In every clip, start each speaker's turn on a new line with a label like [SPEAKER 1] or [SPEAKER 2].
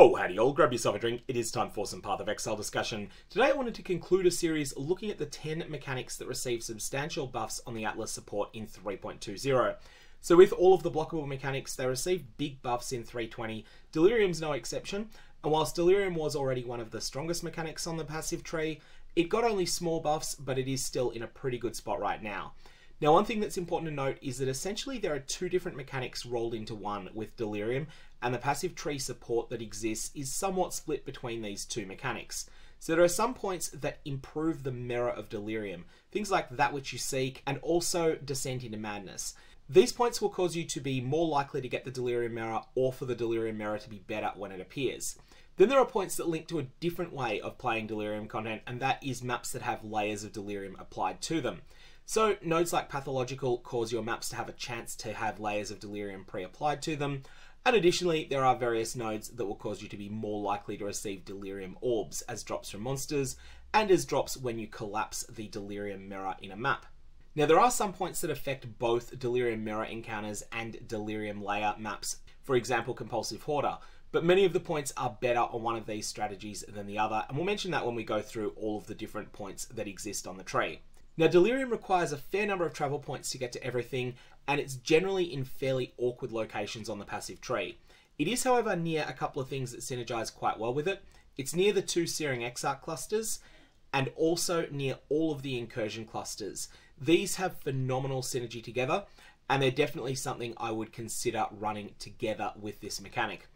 [SPEAKER 1] Oh, howdy all, grab yourself a drink. It is time for some Path of Exile discussion. Today I wanted to conclude a series looking at the 10 mechanics that receive substantial buffs on the Atlas support in 3.20. So with all of the blockable mechanics, they receive big buffs in 320. Delirium's no exception, and whilst Delirium was already one of the strongest mechanics on the passive tree, it got only small buffs, but it is still in a pretty good spot right now. Now, one thing that's important to note is that essentially there are two different mechanics rolled into one with Delirium, and the passive tree support that exists is somewhat split between these two mechanics. So there are some points that improve the mirror of Delirium, things like That Which You Seek, and also Descent into Madness. These points will cause you to be more likely to get the Delirium Mirror or for the Delirium Mirror to be better when it appears. Then there are points that link to a different way of playing Delirium content, and that is maps that have layers of Delirium applied to them. So nodes like Pathological cause your maps to have a chance to have layers of Delirium pre-applied to them. And additionally, there are various nodes that will cause you to be more likely to receive Delirium Orbs as drops from monsters, and as drops when you collapse the Delirium Mirror in a map. Now there are some points that affect both Delirium Mirror encounters and Delirium Layer maps, for example Compulsive Hoarder, but many of the points are better on one of these strategies than the other, and we'll mention that when we go through all of the different points that exist on the tree. Now, Delirium requires a fair number of travel points to get to everything, and it's generally in fairly awkward locations on the passive tree. It is, however, near a couple of things that synergize quite well with it. It's near the two Searing Exarch clusters, and also near all of the incursion clusters. These have phenomenal synergy together, and they're definitely something I would consider running together with this mechanic.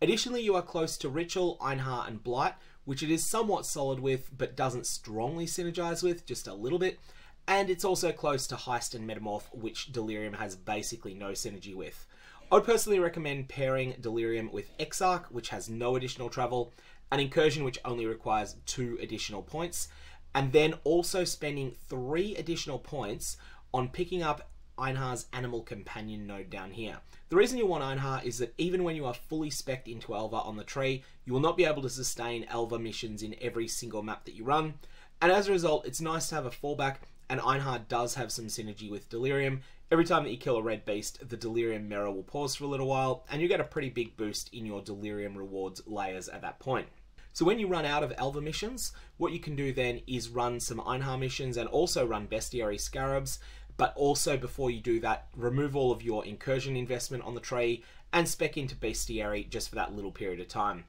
[SPEAKER 1] Additionally, you are close to Ritual, Einhar, and Blight, which it is somewhat solid with, but doesn't strongly synergize with, just a little bit. And it's also close to Heist and Metamorph, which Delirium has basically no synergy with. I would personally recommend pairing Delirium with Exarch, which has no additional travel, an Incursion, which only requires two additional points, and then also spending three additional points on picking up Einhar's Animal Companion node down here. The reason you want Einhar is that even when you are fully specced into Alva on the tree, you will not be able to sustain Alva missions in every single map that you run, and as a result, it's nice to have a fallback, and Einhar does have some synergy with Delirium. Every time that you kill a red beast, the Delirium mirror will pause for a little while, and you get a pretty big boost in your Delirium rewards layers at that point. So when you run out of Alva missions, what you can do then is run some Einhar missions and also run Bestiary Scarabs, but also before you do that, remove all of your incursion investment on the tree and spec into bestiary just for that little period of time.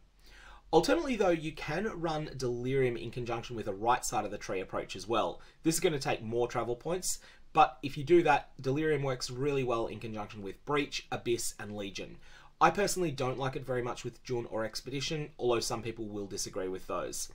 [SPEAKER 1] Alternately though, you can run Delirium in conjunction with a right side of the tree approach as well. This is going to take more travel points, but if you do that, Delirium works really well in conjunction with Breach, Abyss, and Legion. I personally don't like it very much with Jun or Expedition, although some people will disagree with those.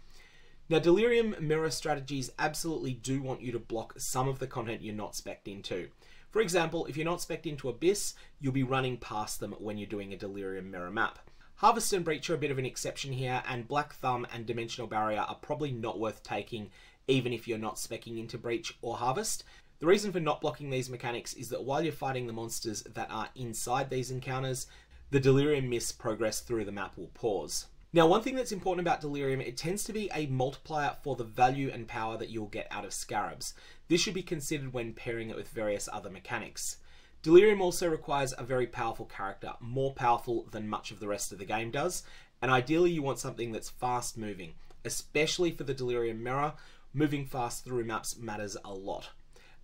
[SPEAKER 1] Now, Delirium mirror strategies absolutely do want you to block some of the content you're not specced into. For example, if you're not specced into Abyss, you'll be running past them when you're doing a Delirium mirror map. Harvest and Breach are a bit of an exception here, and Black Thumb and Dimensional Barrier are probably not worth taking, even if you're not specking into Breach or Harvest. The reason for not blocking these mechanics is that while you're fighting the monsters that are inside these encounters, the Delirium Mist progress through the map will pause. Now, one thing that's important about Delirium, it tends to be a multiplier for the value and power that you'll get out of Scarabs. This should be considered when pairing it with various other mechanics. Delirium also requires a very powerful character, more powerful than much of the rest of the game does, and ideally you want something that's fast moving, especially for the Delirium Mirror, moving fast through maps matters a lot.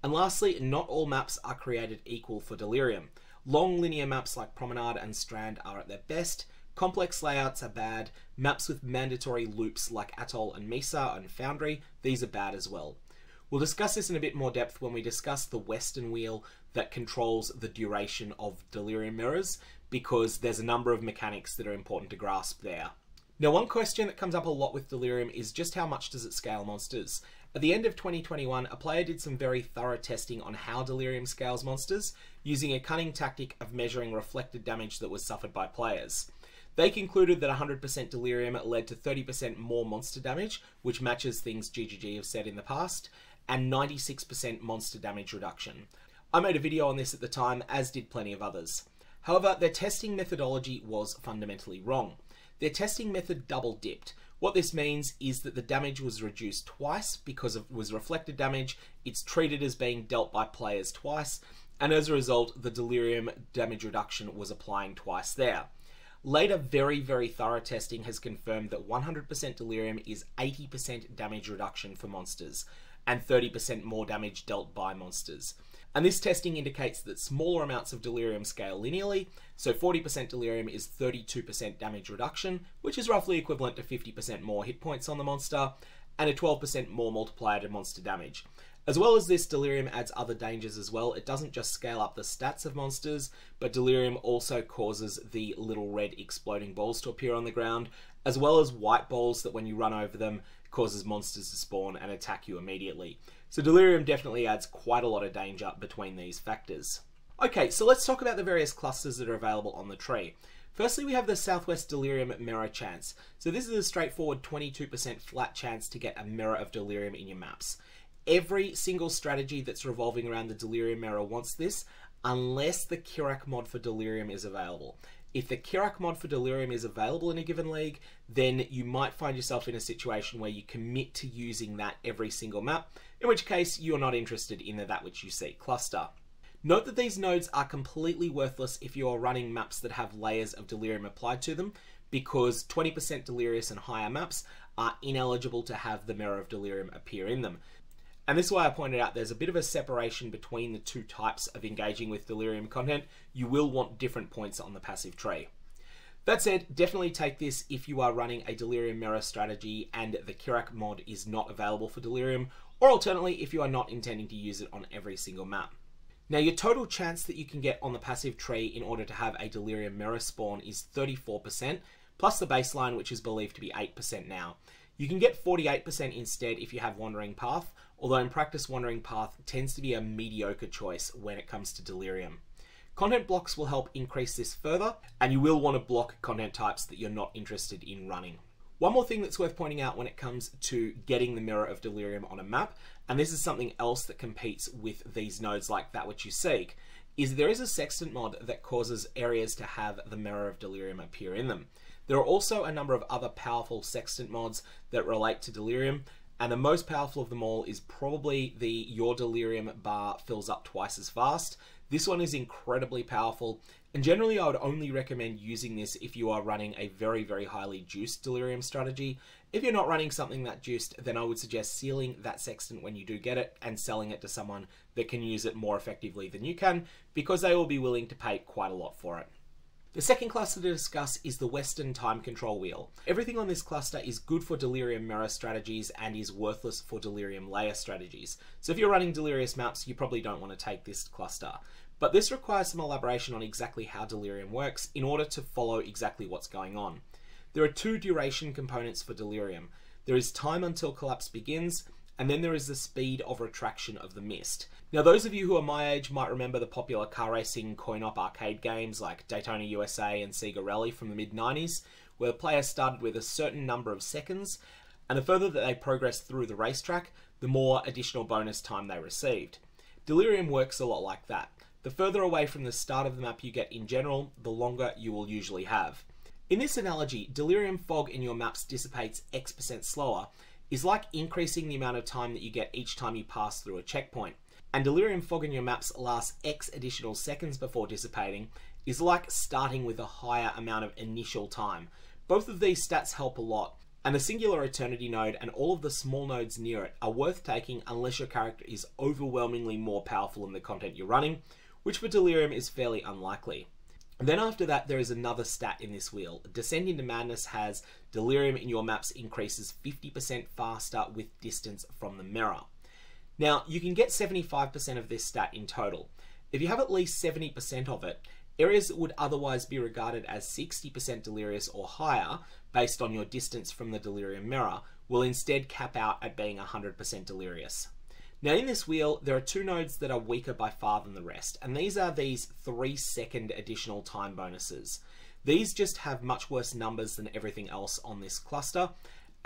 [SPEAKER 1] And lastly, not all maps are created equal for Delirium. Long linear maps like Promenade and Strand are at their best, Complex layouts are bad. Maps with mandatory loops like Atoll and Mesa and Foundry, these are bad as well. We'll discuss this in a bit more depth when we discuss the Western wheel that controls the duration of Delirium mirrors, because there's a number of mechanics that are important to grasp there. Now, one question that comes up a lot with Delirium is just how much does it scale monsters? At the end of 2021, a player did some very thorough testing on how Delirium scales monsters, using a cunning tactic of measuring reflected damage that was suffered by players. They concluded that 100% delirium led to 30% more monster damage, which matches things GGG have said in the past, and 96% monster damage reduction. I made a video on this at the time, as did plenty of others. However, their testing methodology was fundamentally wrong. Their testing method double dipped. What this means is that the damage was reduced twice because it was reflected damage, it's treated as being dealt by players twice, and as a result, the delirium damage reduction was applying twice there. Later, very, very thorough testing has confirmed that 100% delirium is 80% damage reduction for monsters and 30% more damage dealt by monsters. And this testing indicates that smaller amounts of delirium scale linearly, so 40% delirium is 32% damage reduction, which is roughly equivalent to 50% more hit points on the monster, and a 12% more multiplier to monster damage. As well as this, Delirium adds other dangers as well. It doesn't just scale up the stats of monsters, but Delirium also causes the little red exploding balls to appear on the ground, as well as white balls that when you run over them causes monsters to spawn and attack you immediately. So Delirium definitely adds quite a lot of danger between these factors. Okay, so let's talk about the various clusters that are available on the tree. Firstly, we have the Southwest Delirium Mirror Chance. So this is a straightforward 22% flat chance to get a Mirror of Delirium in your maps. Every single strategy that's revolving around the Delirium Mirror wants this, unless the Kirac mod for Delirium is available. If the Kirac mod for Delirium is available in a given league, then you might find yourself in a situation where you commit to using that every single map, in which case you're not interested in the that which you seek cluster. Note that these nodes are completely worthless if you are running maps that have layers of Delirium applied to them, because 20% Delirious and higher maps are ineligible to have the Mirror of Delirium appear in them. And this is why I pointed out there's a bit of a separation between the two types of engaging with Delirium content. You will want different points on the passive tree. That said, definitely take this if you are running a Delirium Mirror strategy and the Kirac mod is not available for Delirium, or alternately if you are not intending to use it on every single map. Now your total chance that you can get on the passive tree in order to have a Delirium Mirror spawn is 34%, plus the baseline which is believed to be 8% now. You can get 48% instead if you have Wandering Path, although in practice Wandering Path tends to be a mediocre choice when it comes to Delirium. Content blocks will help increase this further, and you will want to block content types that you're not interested in running. One more thing that's worth pointing out when it comes to getting the Mirror of Delirium on a map, and this is something else that competes with these nodes like that which you seek, is there is a sextant mod that causes areas to have the Mirror of Delirium appear in them. There are also a number of other powerful sextant mods that relate to Delirium, and the most powerful of them all is probably the Your Delirium bar fills up twice as fast. This one is incredibly powerful, and generally I would only recommend using this if you are running a very, very highly juiced Delirium strategy. If you're not running something that juiced, then I would suggest sealing that sextant when you do get it and selling it to someone that can use it more effectively than you can, because they will be willing to pay quite a lot for it. The second cluster to discuss is the Western Time Control Wheel. Everything on this cluster is good for Delirium Mirror strategies and is worthless for Delirium Layer strategies. So if you're running Delirious maps, you probably don't want to take this cluster. But this requires some elaboration on exactly how Delirium works in order to follow exactly what's going on. There are two duration components for Delirium. There is time until collapse begins, and then there is the speed of retraction of the mist. Now, those of you who are my age might remember the popular car racing coin-op arcade games like Daytona USA and Sega Rally from the mid-90s, where the player started with a certain number of seconds, and the further that they progressed through the racetrack, the more additional bonus time they received. Delirium works a lot like that. The further away from the start of the map you get in general, the longer you will usually have. In this analogy, delirium fog in your maps dissipates X percent slower, is like increasing the amount of time that you get each time you pass through a checkpoint and delirium fog in your maps lasts X additional seconds before dissipating, is like starting with a higher amount of initial time. Both of these stats help a lot, and the singular eternity node and all of the small nodes near it are worth taking unless your character is overwhelmingly more powerful in the content you're running, which for delirium is fairly unlikely. Then after that, there is another stat in this wheel. Descent into Madness has delirium in your maps increases 50% faster with distance from the mirror. Now, you can get 75% of this stat in total. If you have at least 70% of it, areas that would otherwise be regarded as 60% delirious or higher, based on your distance from the delirium mirror, will instead cap out at being 100% delirious. Now in this wheel, there are two nodes that are weaker by far than the rest, and these are these 3 second additional time bonuses. These just have much worse numbers than everything else on this cluster,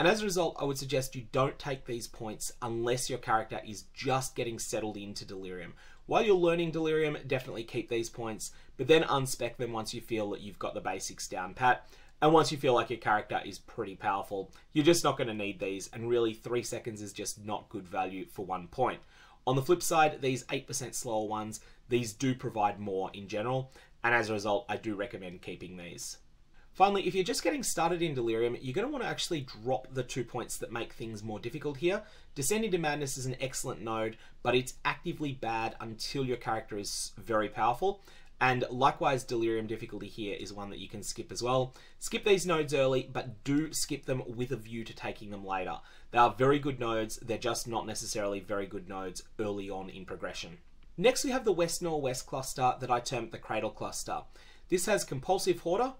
[SPEAKER 1] and as a result, I would suggest you don't take these points unless your character is just getting settled into Delirium. While you're learning Delirium, definitely keep these points, but then unspec them once you feel that you've got the basics down pat. And once you feel like your character is pretty powerful, you're just not going to need these, and really 3 seconds is just not good value for one point. On the flip side, these 8% slower ones, these do provide more in general, and as a result, I do recommend keeping these. Finally, if you're just getting started in Delirium, you're going to want to actually drop the two points that make things more difficult here. Descending to Madness is an excellent node, but it's actively bad until your character is very powerful. And likewise, Delirium difficulty here is one that you can skip as well. Skip these nodes early, but do skip them with a view to taking them later. They are very good nodes, they're just not necessarily very good nodes early on in progression. Next we have the West-Northwest cluster that I termed the Cradle cluster. This has Compulsive Hoarder,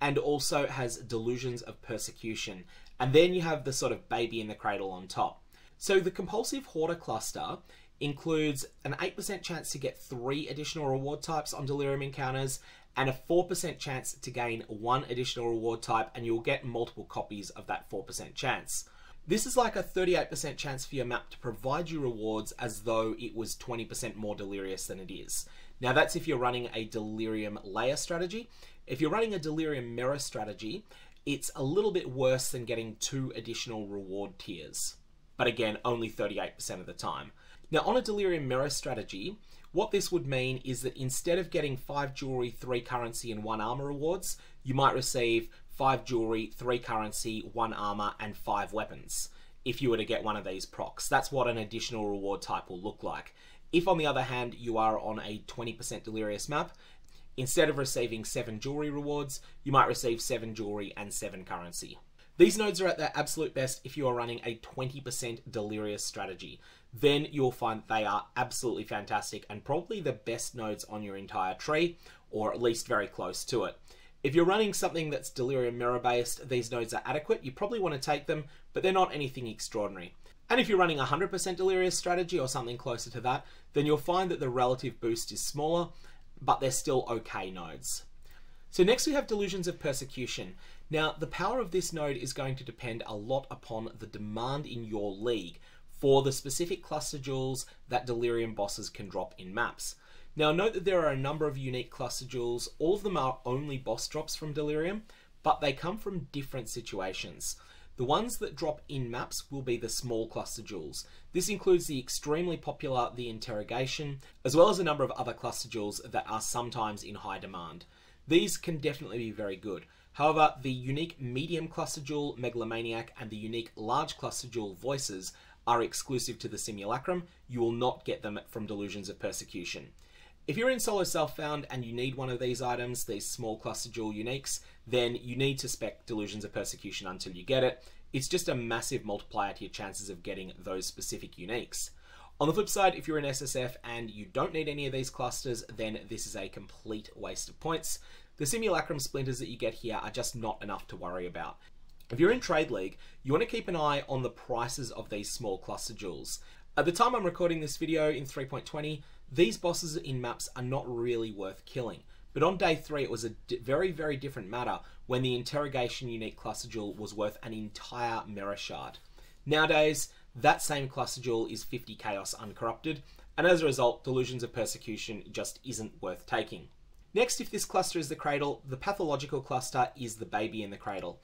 [SPEAKER 1] and also has delusions of persecution. And then you have the sort of baby in the cradle on top. So the compulsive hoarder cluster includes an 8% chance to get three additional reward types on delirium encounters and a 4% chance to gain one additional reward type and you'll get multiple copies of that 4% chance. This is like a 38% chance for your map to provide you rewards as though it was 20% more delirious than it is. Now that's if you're running a delirium layer strategy. If you're running a delirium mirror strategy, it's a little bit worse than getting two additional reward tiers. But again, only 38% of the time. Now on a delirium mirror strategy, what this would mean is that instead of getting 5 jewelry, 3 currency, and 1 armor rewards, you might receive 5 jewelry, 3 currency, 1 armor, and 5 weapons if you were to get one of these procs. That's what an additional reward type will look like. If, on the other hand, you are on a 20% delirious map, instead of receiving 7 jewelry rewards, you might receive 7 jewelry and 7 currency. These nodes are at their absolute best if you are running a 20% delirious strategy. Then you'll find they are absolutely fantastic and probably the best nodes on your entire tree, or at least very close to it. If you're running something that's delirium mirror based, these nodes are adequate. You probably want to take them, but they're not anything extraordinary. And if you're running 100% delirious strategy or something closer to that, then you'll find that the relative boost is smaller, but they're still okay nodes. So next we have delusions of persecution. Now the power of this node is going to depend a lot upon the demand in your league for the specific cluster jewels that delirium bosses can drop in maps. Now note that there are a number of unique cluster jewels, all of them are only boss drops from delirium, but they come from different situations. The ones that drop in maps will be the small cluster jewels. This includes the extremely popular The Interrogation, as well as a number of other cluster jewels that are sometimes in high demand. These can definitely be very good. However, the unique medium cluster jewel Megalomaniac and the unique large cluster jewel Voices are exclusive to the Simulacrum. You will not get them from Delusions of Persecution. If you're in solo self-found and you need one of these items, these small cluster jewel uniques, then you need to spec Delusions of Persecution until you get it. It's just a massive multiplier to your chances of getting those specific uniques. On the flip side, if you're in SSF and you don't need any of these clusters, then this is a complete waste of points. The simulacrum splinters that you get here are just not enough to worry about. If you're in Trade League, you want to keep an eye on the prices of these small cluster jewels. At the time I'm recording this video in 3.20, these bosses in maps are not really worth killing. But on day 3 it was a very, very different matter when the interrogation unique cluster jewel was worth an entire mirror shard. Nowadays, that same cluster jewel is 50 chaos uncorrupted, and as a result, delusions of persecution just isn't worth taking. Next, if this cluster is the cradle, the pathological cluster is the baby in the cradle.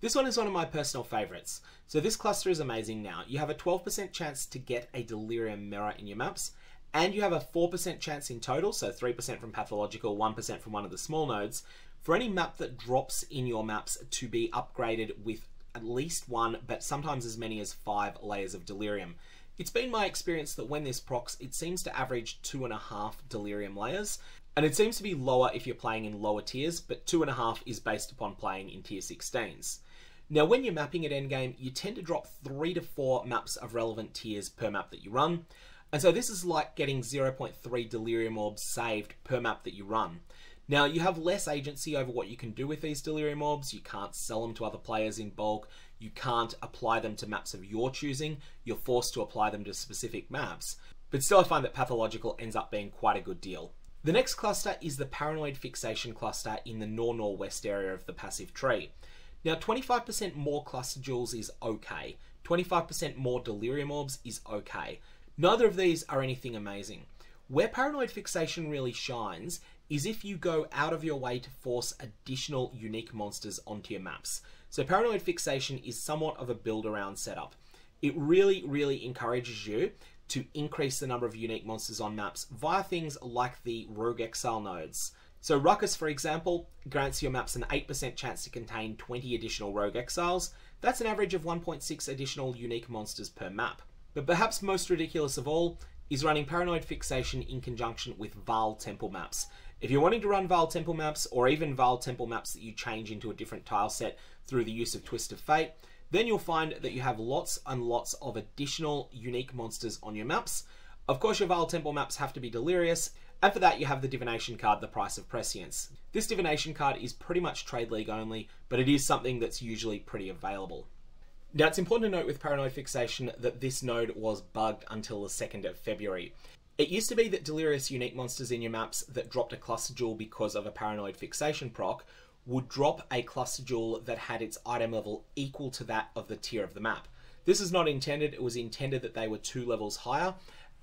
[SPEAKER 1] This one is one of my personal favorites. So this cluster is amazing now. You have a 12% chance to get a delirium mirror in your maps, and you have a 4% chance in total, so 3% from pathological, 1% from one of the small nodes, for any map that drops in your maps to be upgraded with at least one, but sometimes as many as five layers of delirium. It's been my experience that when this procs, it seems to average two and a half delirium layers, and it seems to be lower if you're playing in lower tiers, but two and a half is based upon playing in tier 16s. Now, when you're mapping at endgame, you tend to drop three to four maps of relevant tiers per map that you run. And so this is like getting 0.3 delirium orbs saved per map that you run. Now, you have less agency over what you can do with these delirium orbs. You can't sell them to other players in bulk. You can't apply them to maps of your choosing. You're forced to apply them to specific maps. But still, I find that pathological ends up being quite a good deal. The next cluster is the paranoid fixation cluster in the nor-northwest area of the passive tree. Now, 25% more cluster jewels is okay. 25% more delirium orbs is okay. Neither of these are anything amazing. Where paranoid fixation really shines is if you go out of your way to force additional unique monsters onto your maps. So paranoid fixation is somewhat of a build around setup. It really, really encourages you to increase the number of unique monsters on maps via things like the Rogue Exile nodes. So Ruckus, for example, grants your maps an 8% chance to contain 20 additional rogue exiles. That's an average of 1.6 additional unique monsters per map. But perhaps most ridiculous of all is running Paranoid Fixation in conjunction with Vaal Temple maps. If you're wanting to run Vaal Temple maps, or even Vaal Temple maps that you change into a different tile set through the use of Twist of Fate, then you'll find that you have lots and lots of additional unique monsters on your maps. Of course, your Vaal Temple maps have to be Delirious, and for that, you have the Divination card, the Price of Prescience. This Divination card is pretty much Trade League only, but it is something that's usually pretty available. Now, it's important to note with Paranoid Fixation that this node was bugged until the 2nd of February. It used to be that Delirious unique monsters in your maps that dropped a Cluster Jewel because of a Paranoid Fixation proc would drop a Cluster Jewel that had its item level equal to that of the tier of the map. This is not intended, it was intended that they were two levels higher,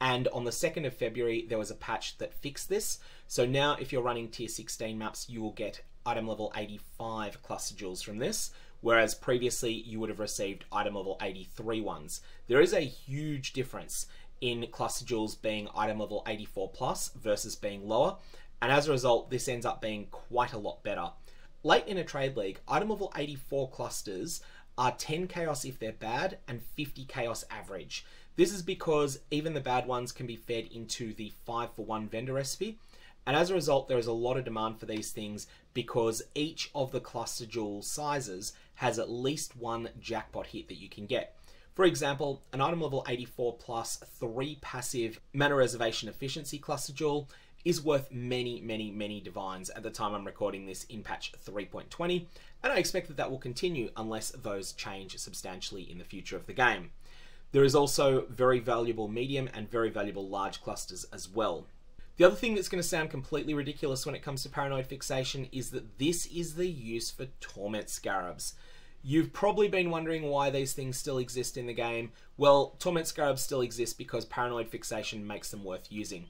[SPEAKER 1] and on the 2nd of February, there was a patch that fixed this. So now, if you're running tier 16 maps, you will get item level 85 cluster jewels from this, whereas previously you would have received item level 83 ones. There is a huge difference in cluster jewels being item level 84 plus versus being lower, and as a result, this ends up being quite a lot better. Late in a trade league, item level 84 clusters are 10 chaos if they're bad and 50 chaos average. This is because even the bad ones can be fed into the 5 for 1 vendor recipe. And as a result, there is a lot of demand for these things because each of the cluster jewel sizes has at least one jackpot hit that you can get. For example, an item level 84 plus 3 passive mana reservation efficiency cluster jewel is worth many, many, many divines at the time I'm recording this in patch 3.20, and I expect that that will continue unless those change substantially in the future of the game. There is also very valuable medium and very valuable large clusters as well. The other thing that's going to sound completely ridiculous when it comes to paranoid fixation is that this is the use for torment scarabs. You've probably been wondering why these things still exist in the game. Well, torment scarabs still exist because paranoid fixation makes them worth using.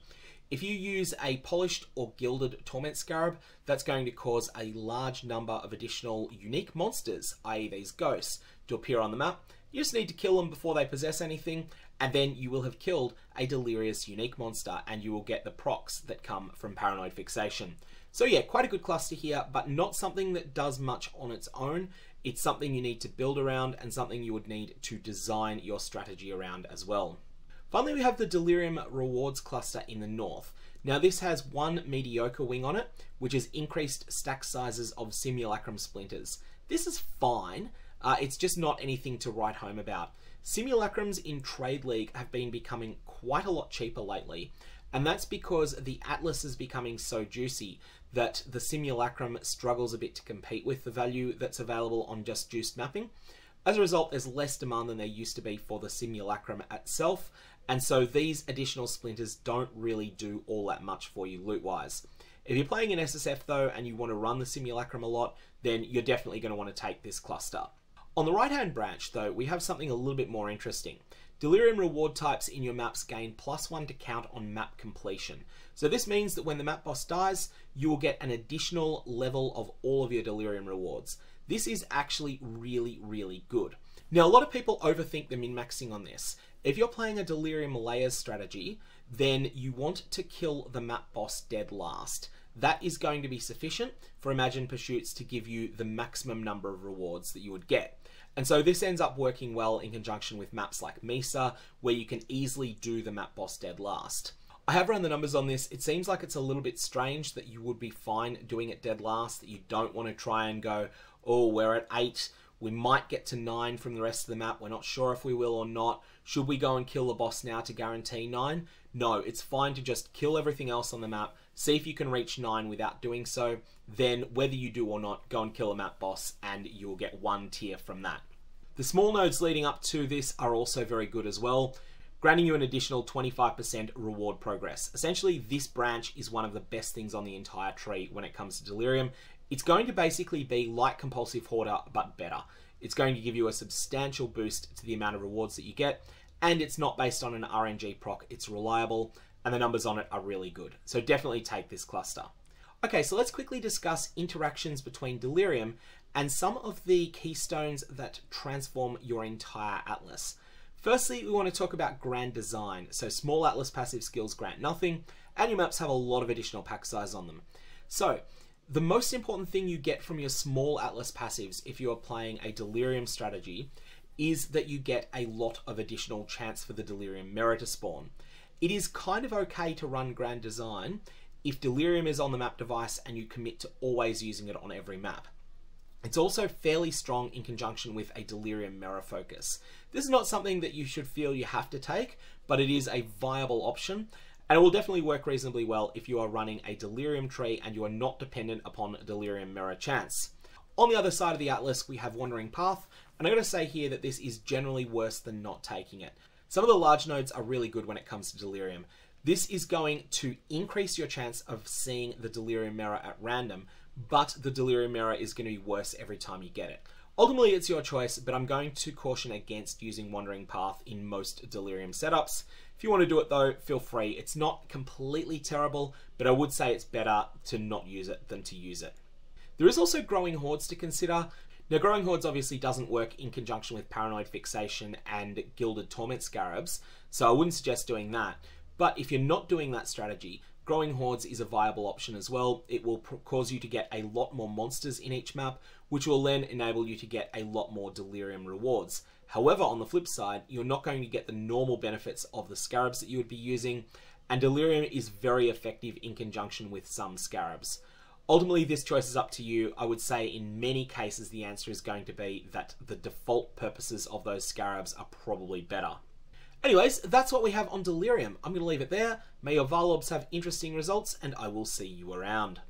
[SPEAKER 1] If you use a polished or gilded torment scarab, that's going to cause a large number of additional unique monsters, i.e. these ghosts, to appear on the map, you just need to kill them before they possess anything, and then you will have killed a delirious unique monster, and you will get the procs that come from paranoid fixation. So yeah, quite a good cluster here, but not something that does much on its own. It's something you need to build around and something you would need to design your strategy around as well. Finally, we have the Delirium Rewards cluster in the north. Now this has one mediocre wing on it, which is increased stack sizes of simulacrum splinters. This is fine, uh, it's just not anything to write home about. Simulacrums in Trade League have been becoming quite a lot cheaper lately, and that's because the Atlas is becoming so juicy that the Simulacrum struggles a bit to compete with the value that's available on just juiced mapping. As a result, there's less demand than there used to be for the Simulacrum itself, and so these additional splinters don't really do all that much for you loot-wise. If you're playing an SSF though, and you want to run the Simulacrum a lot, then you're definitely going to want to take this cluster. On the right hand branch though, we have something a little bit more interesting. Delirium reward types in your maps gain plus one to count on map completion. So this means that when the map boss dies, you will get an additional level of all of your Delirium rewards. This is actually really, really good. Now, a lot of people overthink the min-maxing on this. If you're playing a Delirium layers strategy, then you want to kill the map boss dead last. That is going to be sufficient for Imagine Pursuits to give you the maximum number of rewards that you would get. And so this ends up working well in conjunction with maps like Mesa, where you can easily do the map boss dead last. I have run the numbers on this. It seems like it's a little bit strange that you would be fine doing it dead last, that you don't want to try and go, oh, we're at 8, we might get to 9 from the rest of the map, we're not sure if we will or not. Should we go and kill the boss now to guarantee 9? No, it's fine to just kill everything else on the map, see if you can reach 9 without doing so, then whether you do or not, go and kill a map boss and you will get one tier from that. The small nodes leading up to this are also very good as well, granting you an additional 25% reward progress. Essentially, this branch is one of the best things on the entire tree when it comes to Delirium. It's going to basically be like Compulsive Hoarder, but better. It's going to give you a substantial boost to the amount of rewards that you get, and it's not based on an RNG proc, it's reliable, and the numbers on it are really good. So definitely take this cluster. Okay, so let's quickly discuss interactions between Delirium and some of the keystones that transform your entire atlas. Firstly, we want to talk about grand design. So small atlas passive skills grant nothing, and your maps have a lot of additional pack size on them. So, the most important thing you get from your small Atlas passives if you are playing a Delirium strategy is that you get a lot of additional chance for the Delirium Mirror to spawn. It is kind of okay to run Grand Design if Delirium is on the map device and you commit to always using it on every map. It's also fairly strong in conjunction with a Delirium Mirror focus. This is not something that you should feel you have to take, but it is a viable option, and it will definitely work reasonably well if you are running a Delirium tree and you are not dependent upon Delirium Mirror chance. On the other side of the Atlas, we have Wandering Path, and I'm going to say here that this is generally worse than not taking it. Some of the large nodes are really good when it comes to Delirium. This is going to increase your chance of seeing the Delirium Mirror at random, but the Delirium Mirror is going to be worse every time you get it. Ultimately, it's your choice, but I'm going to caution against using Wandering Path in most Delirium setups. If you want to do it though, feel free. It's not completely terrible, but I would say it's better to not use it than to use it. There is also Growing Hordes to consider. Now, Growing Hordes obviously doesn't work in conjunction with Paranoid Fixation and Gilded Torment Scarabs, so I wouldn't suggest doing that. But if you're not doing that strategy, Growing Hordes is a viable option as well. It will cause you to get a lot more monsters in each map, which will then enable you to get a lot more Delirium rewards. However, on the flip side, you're not going to get the normal benefits of the Scarabs that you would be using, and Delirium is very effective in conjunction with some Scarabs. Ultimately, this choice is up to you. I would say in many cases the answer is going to be that the default purposes of those Scarabs are probably better. Anyways, that's what we have on Delirium. I'm going to leave it there. May your Vaal Orbs have interesting results, and I will see you around.